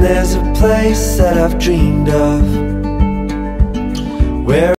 there's a place that I've dreamed of. Where